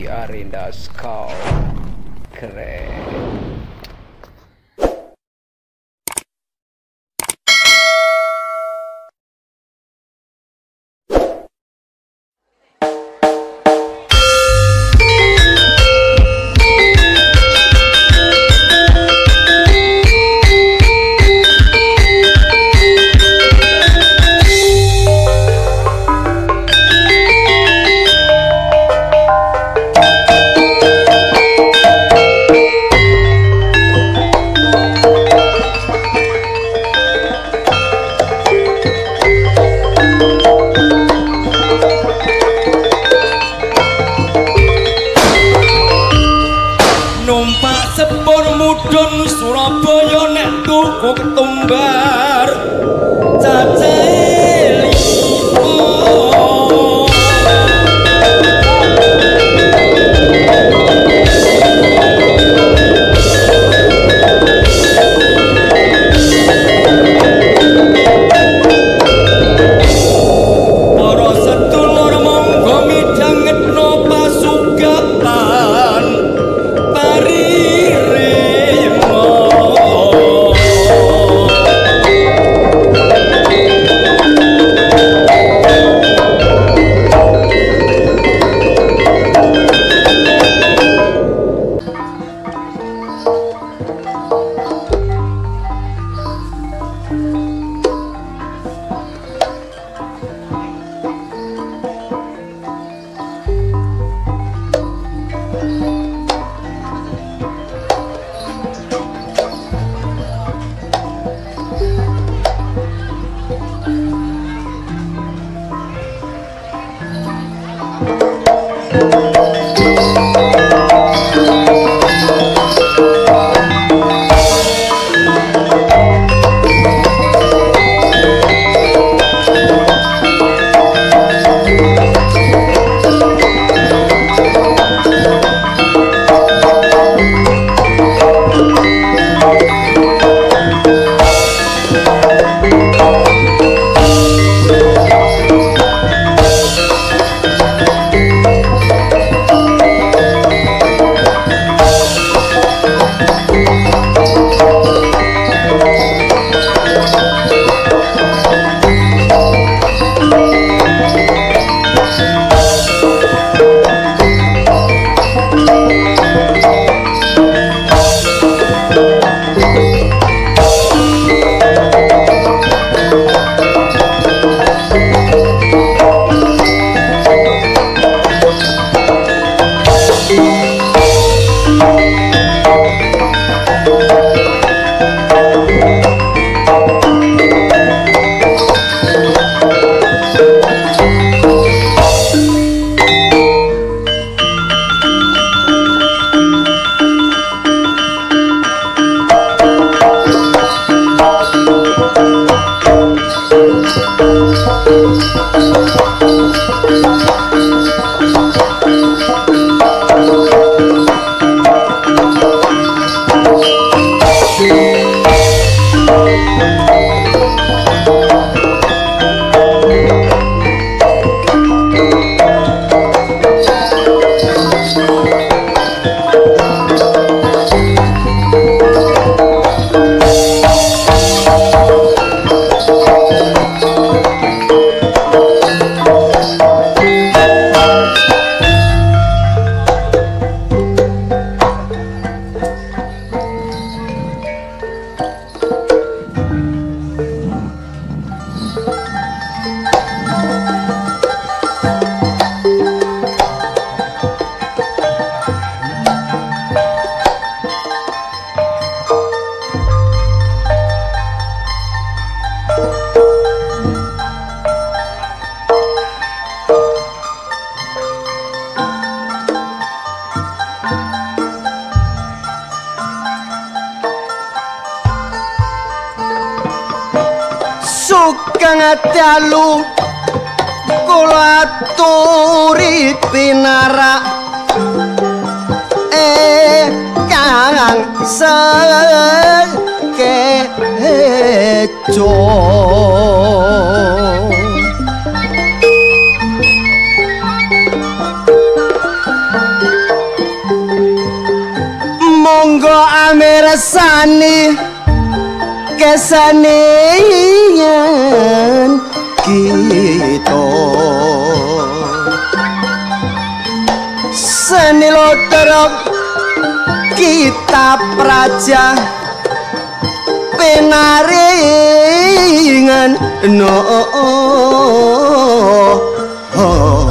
you are in the skull crack. Bye. kang atalu kula aturi pinarak eh kang sake monggo amersani sani. kesane yen kita senilo terok kita praja penaringan no oh, oh, oh.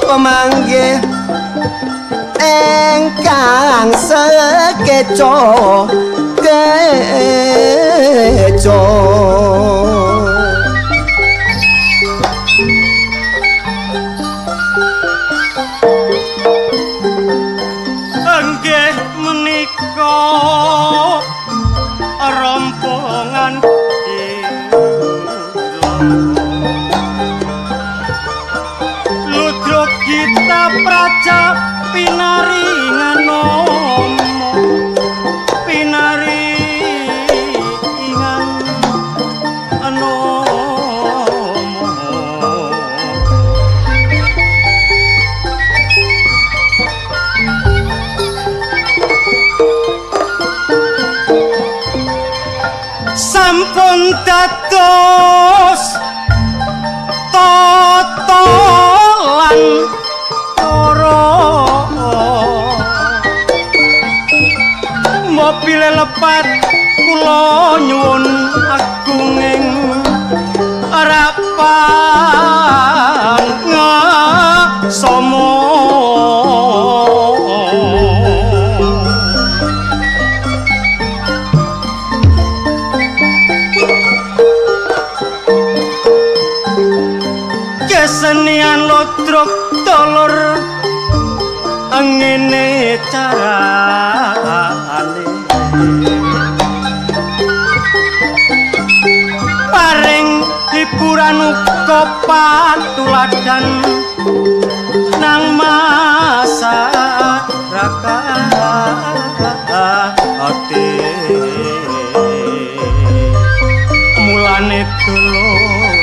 pemanggi engkang sekeco keng pranuka patuladan nang masa raka ati mulane dulur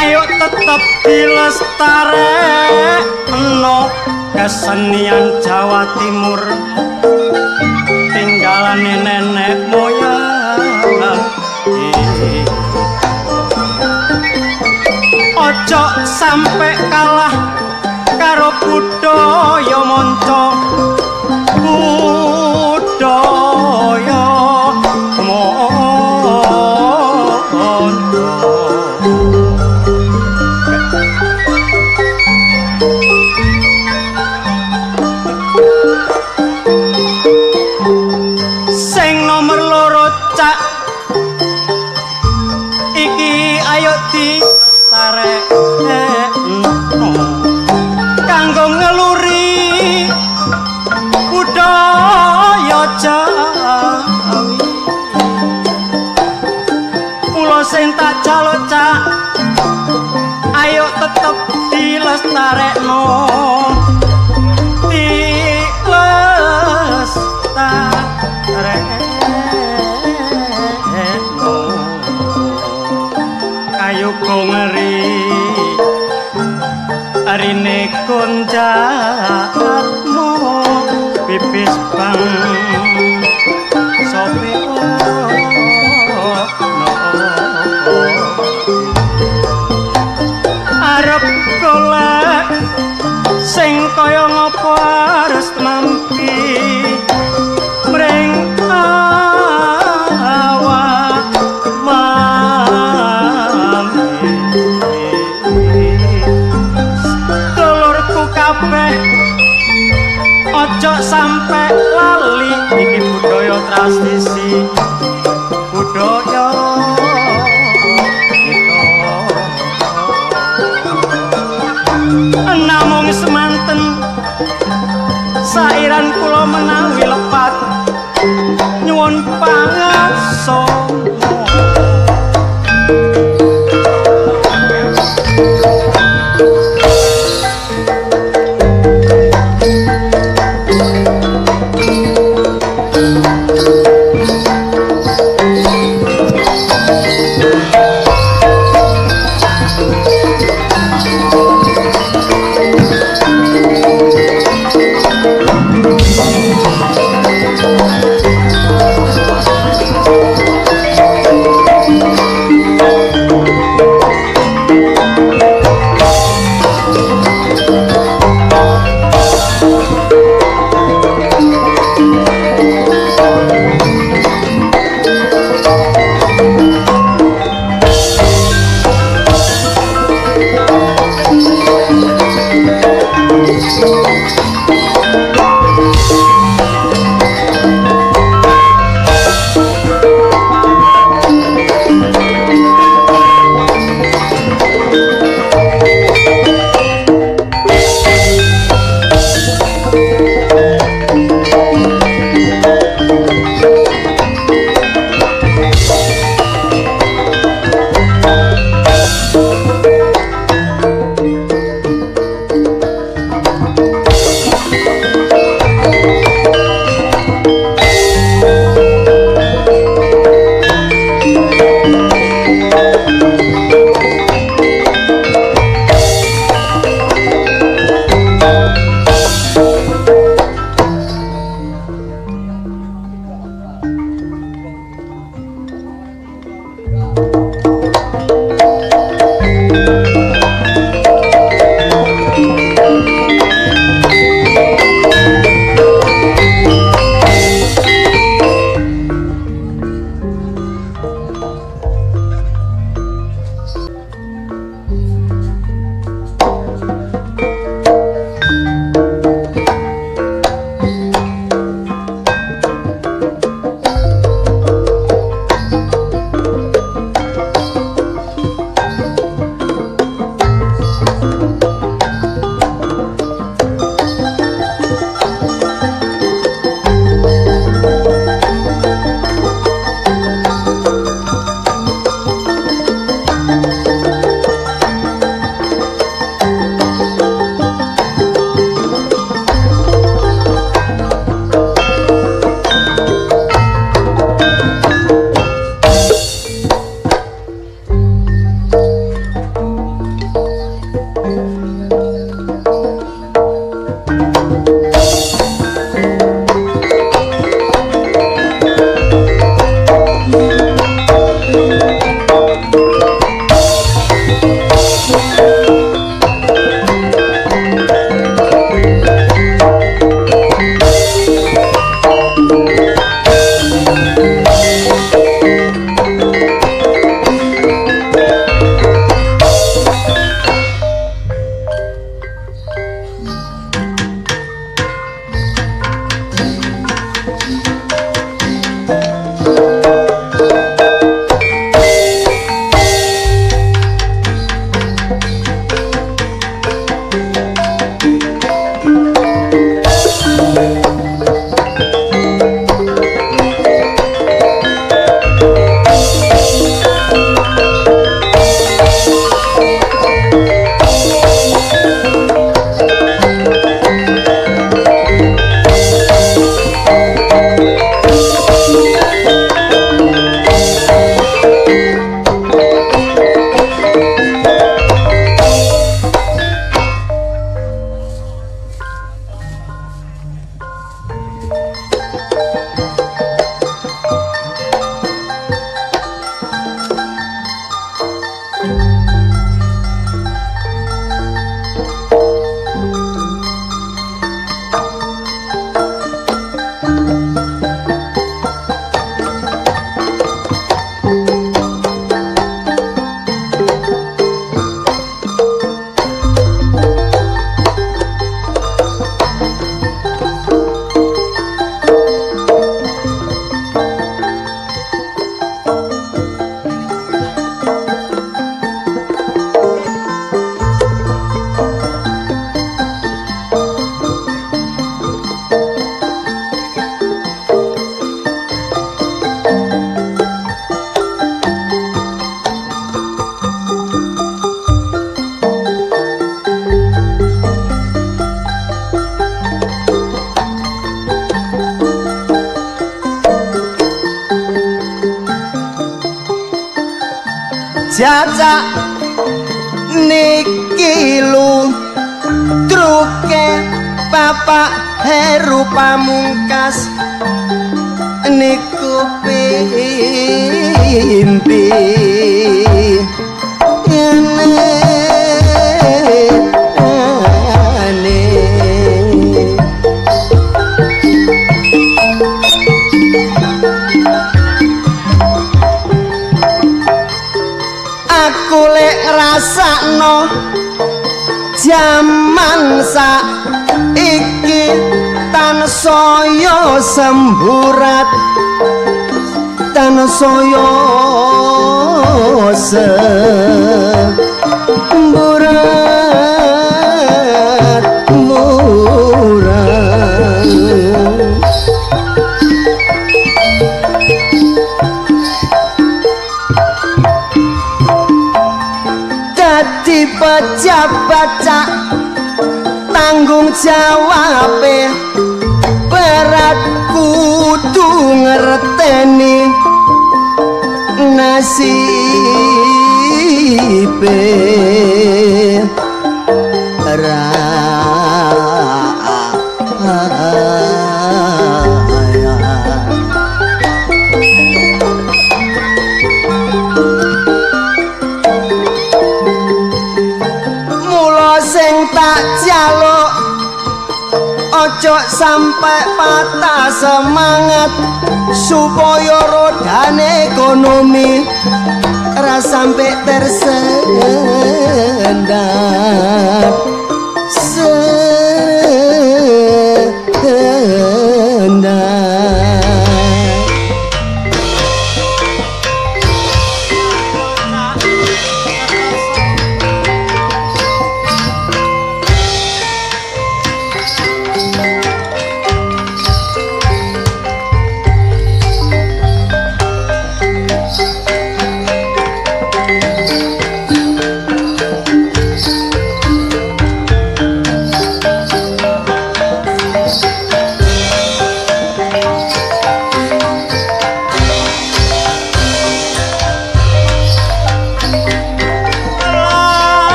ayo tetep dilestarekno kesenian Jawa Timur. Tinggalane nenek moyang cok sampe kalah karo budaya monco ayo kongeri arine koncaatmu pipis bang jajak niki lu truke bapak heru pamungkas niku pimpi. Ene lek rasakno jaman sak iki saya semburat tan saya tanggung jawab berat kudu ngerteni nasibe. Ra sampai patah semangat supaya rodane ekonomi ra sampai tersendat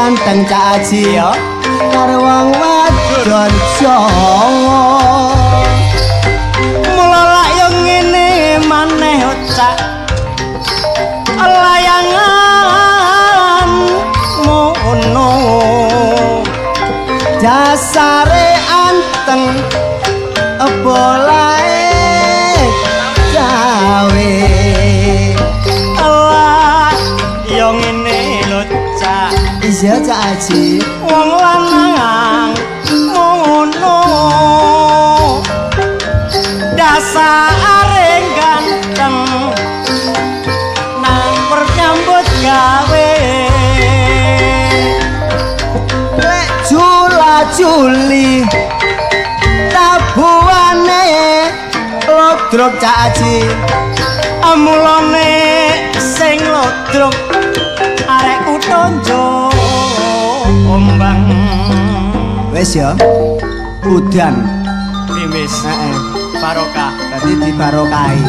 ganteng cak ya karo wong wadon Jawa. Mula lak yo ngene maneh cak. Layangan ngono dasare anteng bolae iya cak aji. Wong lanang ngono. Dasare ganteng nang pernyambut gawe. Lek jula juli tabuane lodrok cak aji. Amulane sing lodrok arek utonjo wes ya. Udan Rimis heeh. Barokah. Berarti dibarokai